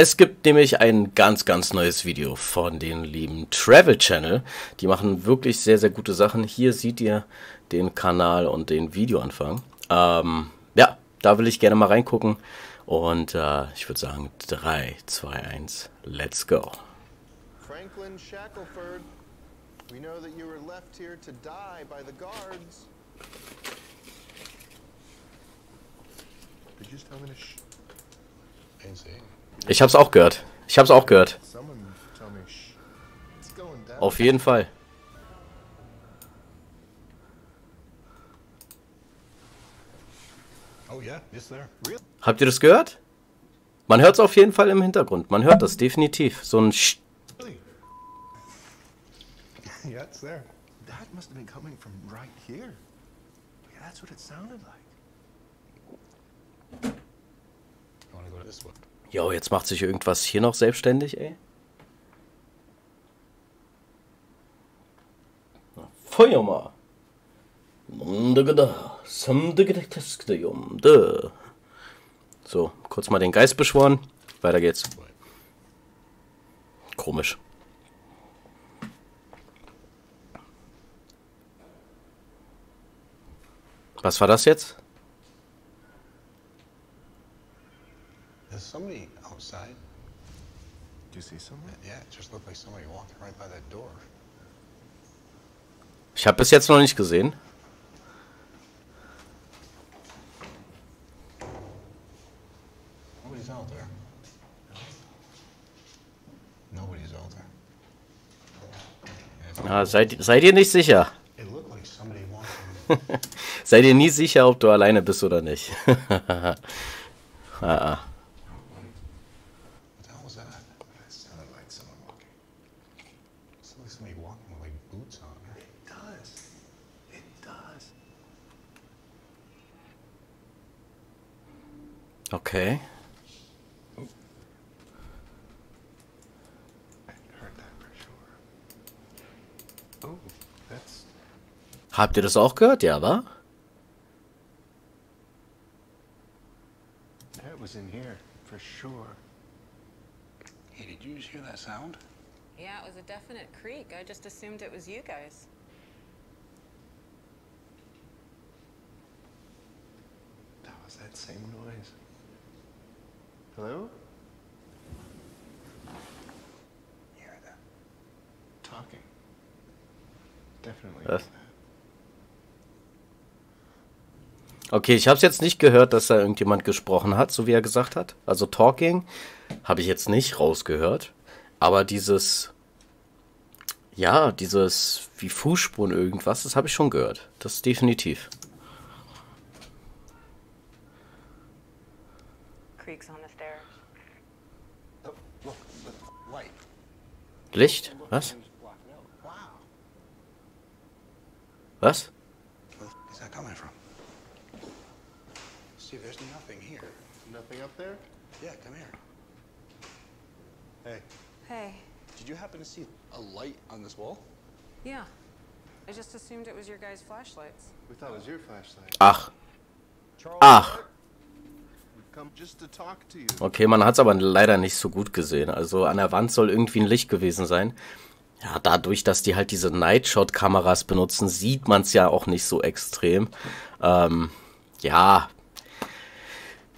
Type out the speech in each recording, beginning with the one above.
Es gibt nämlich ein ganz, ganz neues Video von den lieben Travel Channel. Die machen wirklich sehr, sehr gute Sachen. Hier seht ihr den Kanal und den Videoanfang. Ähm, ja, da will ich gerne mal reingucken. Und äh, ich würde sagen, 3, 2, 1, let's go. Franklin Shackelford, we know that you were left here to die by the guards. Did you just tell me to sh- Ich hab's auch gehört. Ich hab's auch gehört. Auf jeden Fall. Oh. Habt ihr das gehört? Man hört's auf jeden Fall im Hintergrund. Man hört das definitiv. So ein Sch yeah, it's there. That must have been coming from right here. Yeah, that's what it sounded like. I want to go this way. Jo, jetzt macht sich irgendwas hier noch selbstständig, ey. Feuer mal. So, kurz mal den Geist beschworen. Weiter geht's. Komisch. Was war das jetzt? Somebody outside. Do you see someone? Yeah, it just looked like somebody walking right by that door. Ich habe bis jetzt noch nicht gesehen. Nobody's out there. Nobody's out there. Ah, seid, seid ihr nicht sicher? it looked like somebody walking. Seid ihr nie sicher, ob du alleine bist oder nicht? ah, ah. Okay. I heard that for sure. Oh, that's Habt ihr das auch gehört? Ja, wa? that was in here for sure. Hey, did you just hear that sound? Yeah, it was a definite creak. I just assumed it was you guys. That was that same noise. Hello? You heard that? Talking. Definitely. Was? Okay, ich habe es jetzt nicht gehört, dass da irgendjemand gesprochen hat, so wie er gesagt hat. Also Talking habe ich jetzt nicht rausgehört. Aber dieses, ja, dieses wie Fußspuren irgendwas, das habe ich schon gehört. Das ist definitiv. Licht? Was? Blocking. Wow. Was? Where's that coming from? See, there's nothing here. Nothing up there? Yeah, come here. Hey, Hey. Did you happen to see a light on this wall? Yeah. I just assumed it was your guys' flashlights. we thought it was your flashlight. Ach, Charles, ach. Okay, man hat es aber leider nicht so gut gesehen. Also an der Wand soll irgendwie ein Licht gewesen sein. Ja, dadurch, dass die halt diese Nightshot-Kameras benutzen, sieht man es ja auch nicht so extrem. Ähm, ja,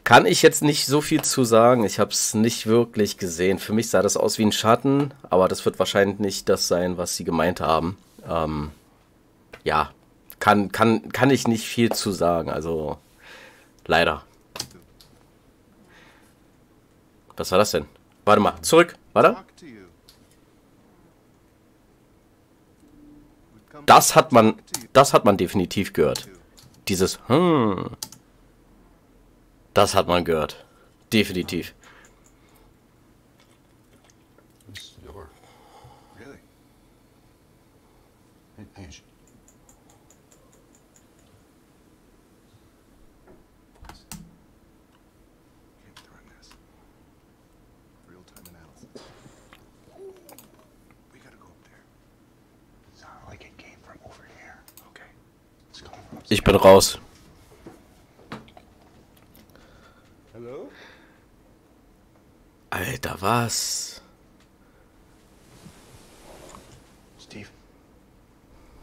kann ich jetzt nicht so viel zu sagen. Ich habe es nicht wirklich gesehen. Für mich sah das aus wie ein Schatten, aber das wird wahrscheinlich nicht das sein, was sie gemeint haben. Ähm, ja, kann, kann, kann ich nicht viel zu sagen. Also, leider. Was war das denn? Warte mal, zurück. Warte. Das hat man, das hat man definitiv gehört. Dieses hm. Das hat man gehört. Definitiv. Really? Hey, hey, sh- Can't throw this. Real time analysis. We gotta go up there. it sounded like it came from over here. Okay. It's coming from Ich bin raus. Hello? Alter, was? Steve.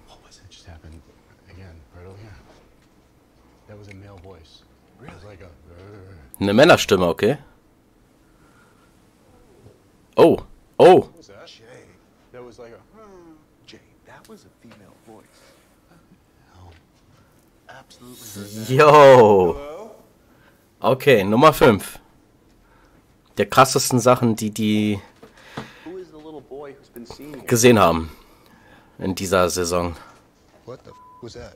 What was that just happened again, right over here? That was a male voice. It was like a. Eine Männerstimme, okay? Oh, oh. That? Was like a. Jay, that was a female voice. Absolutely. Yo. Okay, Nummer 5. Der krassesten Sachen, die die gesehen haben in dieser Saison. What the f was that?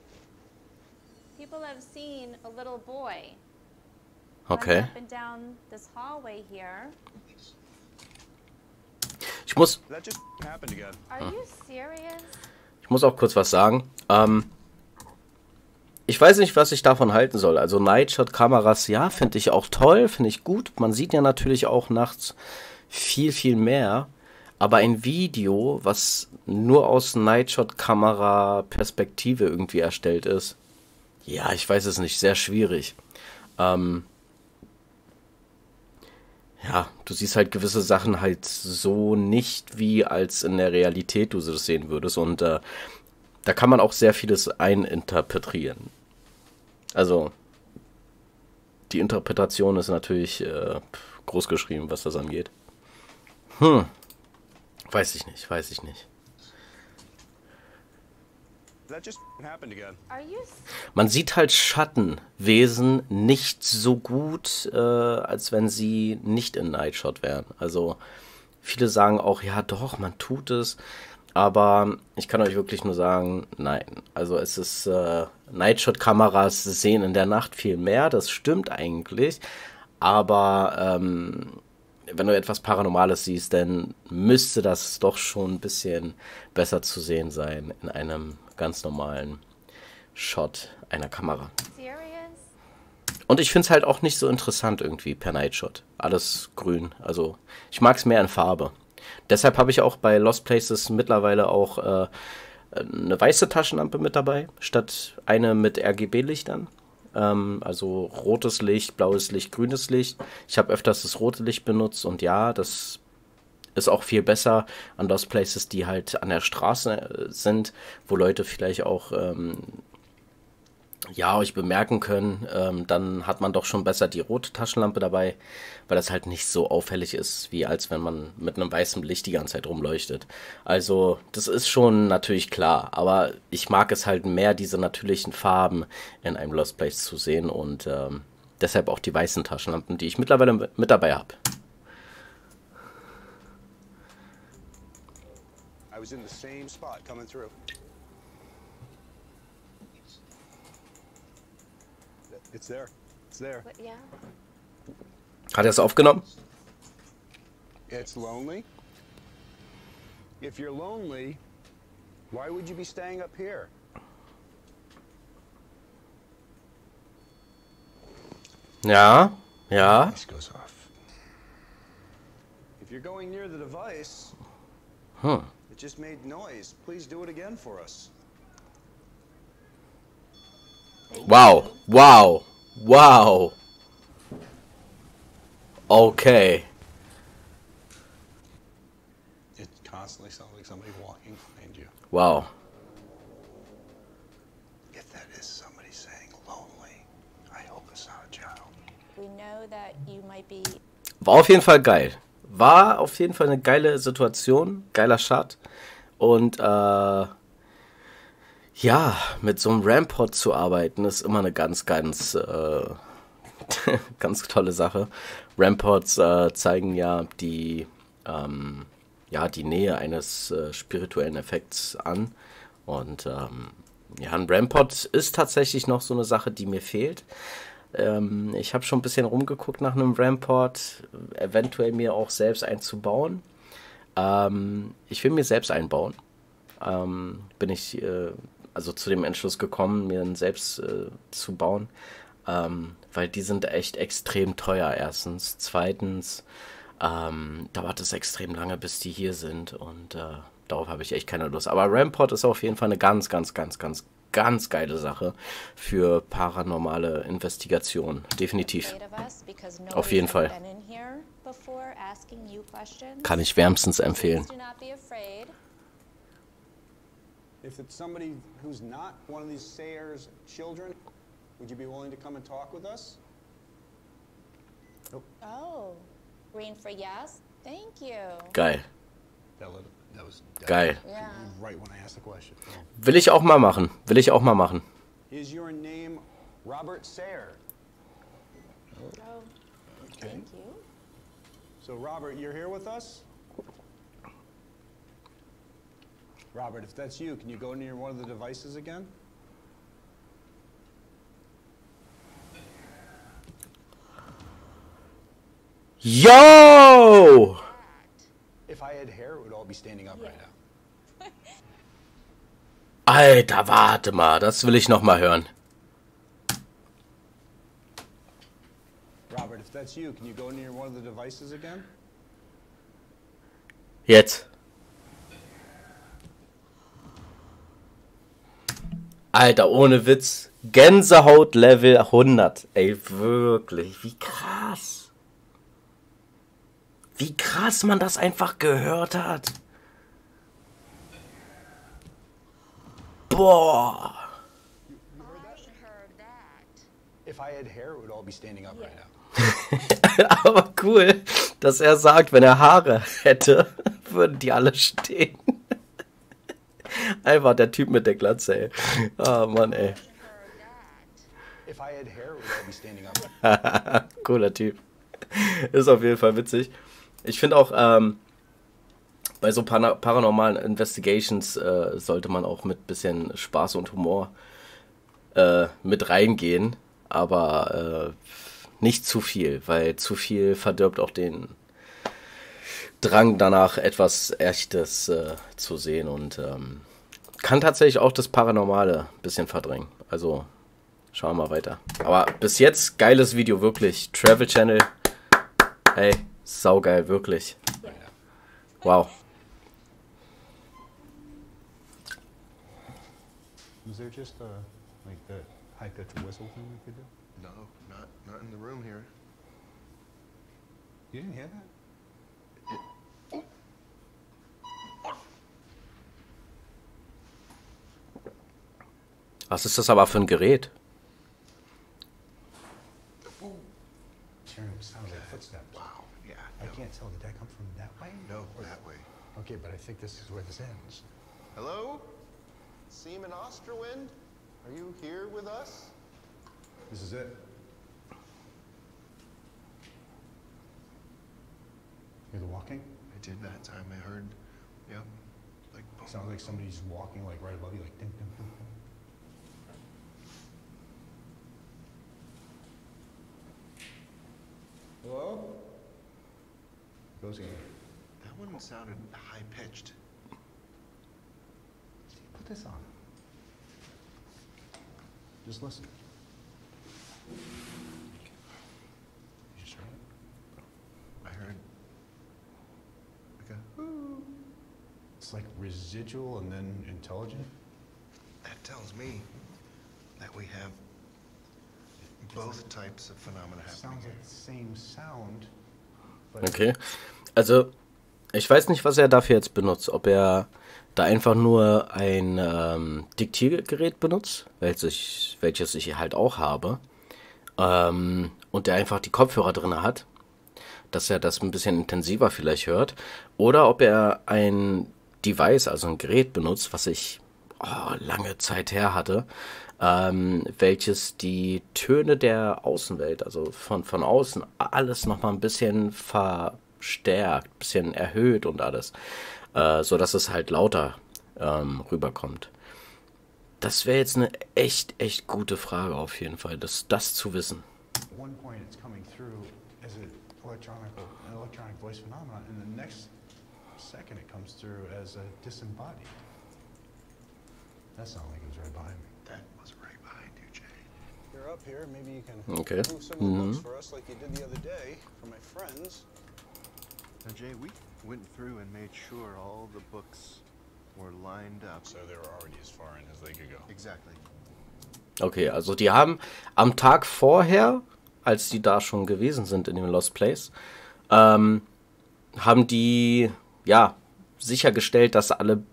People have seen a little boy Okay. run up and down this hallway here. Ich muss, ich muss auch kurz was sagen. Ähm, ich weiß nicht, was ich davon halten soll. Also Nightshot-Kameras, ja, finde ich auch toll, finde ich gut. Man sieht ja natürlich auch nachts viel, viel mehr. Aber ein Video, was nur aus Nightshot-Kamera-Perspektive irgendwie erstellt ist, ja, ich weiß es nicht, sehr schwierig. Ähm, ja, du siehst halt gewisse Sachen halt so nicht, wie als in der Realität du das sehen würdest. Und äh, da kann man auch sehr vieles eininterpretieren. Also, die Interpretation ist natürlich äh, groß geschrieben, was das angeht. Hm. Weiß ich nicht, weiß ich nicht. That just happened again. Are you s- Man sieht halt Schattenwesen nicht so gut, äh, als wenn sie nicht in Nightshot wären. Also viele sagen auch, ja doch, man tut es. Aber ich kann euch wirklich nur sagen, nein. Also es ist, äh, Nightshot-Kameras sehen in der Nacht viel mehr, das stimmt eigentlich. Aber ähm, wenn du etwas Paranormales siehst, dann müsste das doch schon ein bisschen besser zu sehen sein in einem ganz normalen Shot einer Kamera. Und ich finde es halt auch nicht so interessant irgendwie per Nightshot. Alles grün. Also ich mag es mehr in Farbe. Deshalb habe ich auch bei Lost Places mittlerweile auch äh, eine weiße Taschenlampe mit dabei, statt eine mit RGB-Lichtern. Ähm, also rotes Licht, blaues Licht, grünes Licht. Ich habe öfters das rote Licht benutzt und ja, das ist auch viel besser an Lost Places, die halt an der Straße äh, sind, wo Leute vielleicht auch ähm, ja, euch bemerken können, ähm, dann hat man doch schon besser die rote Taschenlampe dabei, weil das halt nicht so auffällig ist, wie als wenn man mit einem weißen Licht die ganze Zeit rumleuchtet. Also, das ist schon natürlich klar, aber ich mag es halt mehr, diese natürlichen Farben in einem Lost Place zu sehen und ähm, deshalb auch die weißen Taschenlampen, die ich mittlerweile mit dabei habe. I was in the same spot coming through. It's there. It's there. What, yeah. Hat er es aufgenommen? It's lonely. If you're lonely, why would you be staying up here? Ja, ja. This goes off. If you're going near the device, Hm. it just made noise. Please do it again for us. Wow, wow, wow. Okay. It constantly sounds like somebody walking behind you. Wow. If that is somebody saying lonely, I hope it's not a child. We know that you might be War auf jeden Fall geil. War auf jeden Fall eine geile Situation, geiler Shot. Und äh, ja, mit so einem Rampod zu arbeiten, ist immer eine ganz, ganz, äh, ganz tolle Sache. Rampods äh, zeigen ja die, ähm, ja, die Nähe eines äh, spirituellen Effekts an. Und ähm, ja, ein Rampod ist tatsächlich noch so eine Sache, die mir fehlt. Ähm, ich habe schon ein bisschen rumgeguckt nach einem Ramport, eventuell mir auch selbst einzubauen. Ähm, ich will mir selbst einbauen. Ähm, bin ich äh, also zu dem Entschluss gekommen, mir einen selbst äh, zu bauen, ähm, weil die sind echt extrem teuer. Erstens, zweitens ähm, dauert es extrem lange, bis die hier sind und äh, darauf habe ich echt keine Lust. Aber Ramport ist auf jeden Fall eine ganz, ganz, ganz, ganz, ganz geile Sache für paranormale Investigation. Definitiv. Auf jeden Fall. Kann ich wärmstens empfehlen. If it's somebody who's not one of these Sayers' children, would you be willing to come and talk with us? Nope. Oh, green for yes. Thank you. Geil. That, was- Geil. Yeah. right when I asked the question. Will ich auch mal machen. Will ich auch mal machen. Is your name Robert Sayer? Oh, thank you. So, Robert, you're here with us? Robert, if that's you, can you go near one of the devices again? Yo! If I had hair, it would all be standing up right now. Alter, warte mal. Das will ich noch mal hören. Robert, if that's you, can you go near one of the devices again? Jetzt. Alter, ohne Witz. Gänsehaut Level 100. Ey, wirklich. Wie krass. Wie krass man das einfach gehört hat. Boah. Aber cool, dass er sagt, wenn er Haare hätte, würden die alle stehen. Einfach der Typ mit der Glatze, ey. Ah, Mann, ey. Cooler Typ. Ist auf jeden Fall witzig. Ich finde auch, ähm, bei so pana paranormalen Investigations äh, sollte man auch mit bisschen Spaß und Humor äh, mit reingehen, aber äh, nicht zu viel, weil zu viel verdirbt auch den Drang danach, etwas Echtes äh, zu sehen und ähm, kann tatsächlich auch das Paranormale ein bisschen verdrängen. Also schauen wir mal weiter. Aber bis jetzt geiles Video, wirklich. Travel Channel. Ey, saugeil, wirklich. Wow. Was there just uh, like the high pitched whistle thing we could do? No, not not in the room here. You didn't hear that? Was ist das aber für ein Gerät? Sharon, it sounds like footsteps. Wow. Yeah. I No, can't tell. Did that come from that way? no, that way. Okay, but I think this is where this ends. Hello, Seaman Osterwind. Are you here with us? This is it. Hear the walking? I did that time. I heard. Yep. Like. Sounds like somebody's walking like right above you, like ding, ding, ding, ding. Hello? Goes again. That one sounded high pitched. Steve, put this on. Just listen. You just heard it? I heard. Like a. It's like residual and then intelligent. That tells me that we have Okay. Also, ich weiß nicht, was er dafür jetzt benutzt. Ob er da einfach nur ein ähm, Diktiergerät benutzt, welches, welches ich halt auch habe, ähm, und der einfach die Kopfhörer drin hat, dass er das ein bisschen intensiver vielleicht hört, oder ob er ein Device, also ein Gerät benutzt, was ich oh, lange Zeit her hatte, ähm, welches die Töne der Außenwelt, also von, von außen, alles nochmal ein bisschen verstärkt, bisschen erhöht und alles, äh, so dass es halt lauter ähm, rüberkommt. Das wäre jetzt eine echt, echt gute Frage auf jeden Fall, das, das zu wissen. One point, it's coming through as an electronic, voice phenomenon, and the next second, it comes through as a disembodied. That sounded like it was right behind me. My friends. Now, Jay, we went through and made sure all the books were lined up. So they were already as far in as they could go. Exactly. Okay, also die haben am Tag vorher, als die da schon gewesen sind in dem Lost Place, ähm, haben die ja sichergestellt, dass alle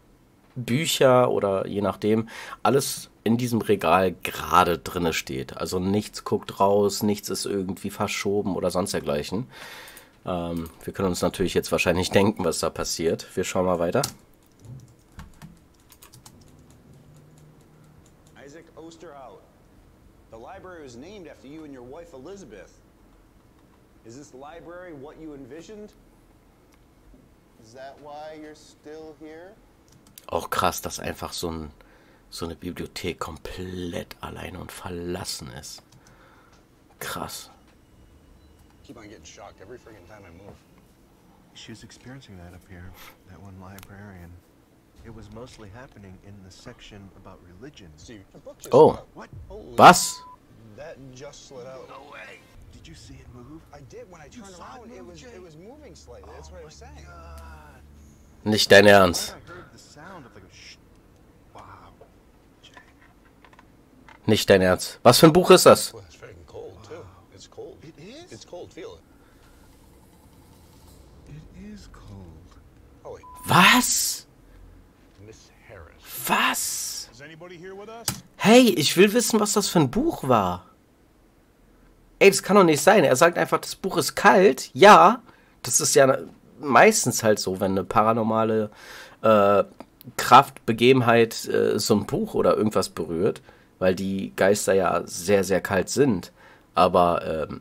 Bücher oder je nachdem alles in diesem Regal gerade drinne steht. Also nichts guckt raus, nichts ist irgendwie verschoben oder sonst dergleichen. Ähm, wir können uns natürlich jetzt wahrscheinlich denken, was da passiert. Wir schauen mal weiter. Isaac Osterhout. The library was named after you and your wife Elizabeth. Is this library what you envisioned? Is that why you're still here? Auch krass, dass einfach so, ein, so eine Bibliothek komplett alleine und verlassen ist. Krass. Keep on getting shocked every freaking time I move. She was experiencing that up here, that one librarian. It was mostly happening in the section about religion. Steve, the book just Oh. What? Was? That just slid out. No way. Did you see it move? I did when I turned around. It was Jay? it was moving slightly. That's what I was saying. God. Nicht dein Ernst. I heard the sound of like a. Nicht dein Ernst. Was für ein Buch ist das? Oh Was? Miss Harris. Was? Hey, ich will wissen, was das für ein Buch war. Ey, das kann doch nicht sein. Er sagt einfach, das Buch ist kalt. Ja, das ist ja meistens halt so, wenn eine paranormale äh, Kraft, Begebenheit äh, so ein Buch oder irgendwas berührt, weil die Geister ja sehr, sehr kalt sind. Aber ähm,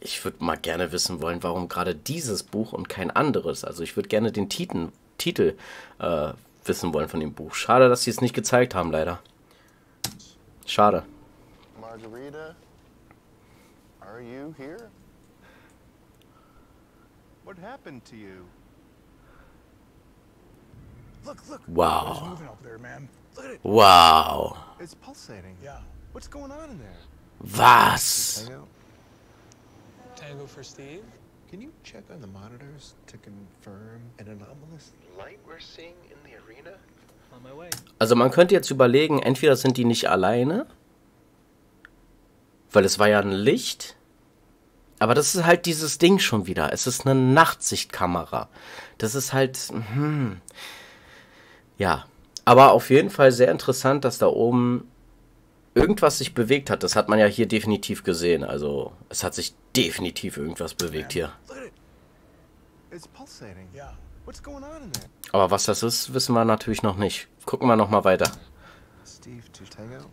ich würde mal gerne wissen wollen, warum gerade dieses Buch und kein anderes. Also ich würde gerne den Titel, Titel äh, wissen wollen von dem Buch. Schade, dass sie es nicht gezeigt haben, leider. Schade. Margarita, are you here? What happened to you? Look, look. Wow. It's moving up there, man. Look at it. Wow. It's pulsating. Yeah. What's going on in there? Was? Tango for Steve? Can you check on the monitors to confirm an anomalous light we're seeing in the arena? On my way. Also man könnte jetzt überlegen, entweder sind die nicht alleine, weil es war ja ein Licht, aber das ist halt dieses Ding schon wieder. Es ist eine Nachtsichtkamera. Das ist halt, hm, ja. Aber auf jeden Fall sehr interessant, dass da oben irgendwas sich bewegt hat. Das hat man ja hier definitiv gesehen. Also es hat sich definitiv irgendwas bewegt hier. Aber was das ist, wissen wir natürlich noch nicht. Gucken wir noch mal weiter. Steve to Tango.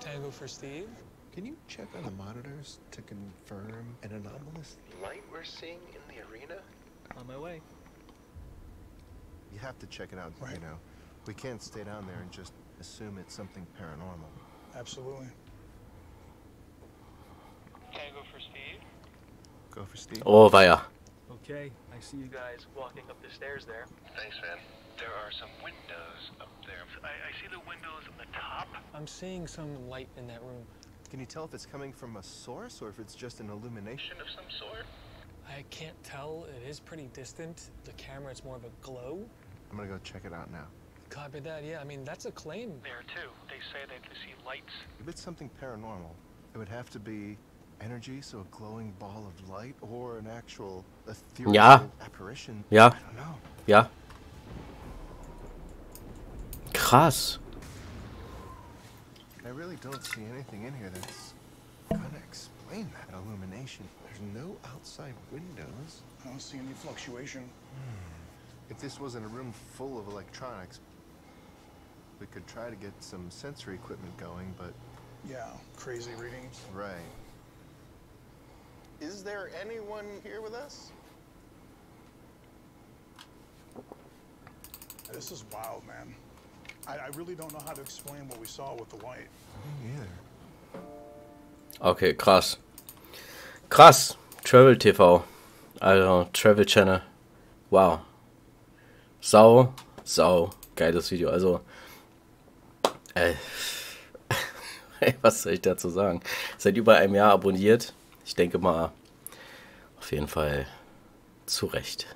Tango for Steve? Can you check on the monitors to confirm an anomalous light we're seeing in the arena? On my way. You have to check it out, Right. you know. We can't stay down there and just assume it's something paranormal. Absolutely. Tango for Steve? Go for Steve. Oh, weia. Okay, I see you guys walking up the stairs there. Thanks, man. There are some windows up there. I, I see the windows on the top. I'm seeing some light in that room. Can you tell if it's coming from a source or if it's just an illumination? Of some sort. I can't tell. It is pretty distant. The camera, it's more of a glow. I'm gonna go check it out now. Copy that. Yeah, I mean, that's a claim. There, too. They say they can see lights. If it's something paranormal, it would have to be energy, so a glowing ball of light, or an actual ethereal Ja. apparition. Yeah. I don't know. Ja. Krass. I really don't see anything in here that's gonna explain that illumination. There's no outside windows. I don't see any fluctuation. Hmm. If this wasn't a room full of electronics, we could try to get some sensory equipment going, but Yeah, crazy readings. right. Is there anyone here with us? This is wild, man. I, I really don't know how to explain what we saw with the light. Me neither. Okay, krass. Krass. Travel TV. Also, Travel Channel. Wow. Sau, sau, geiles Video. Also, äh, was soll ich dazu sagen? Seit über einem Jahr abonniert. Ich denke mal, auf jeden Fall zu Recht.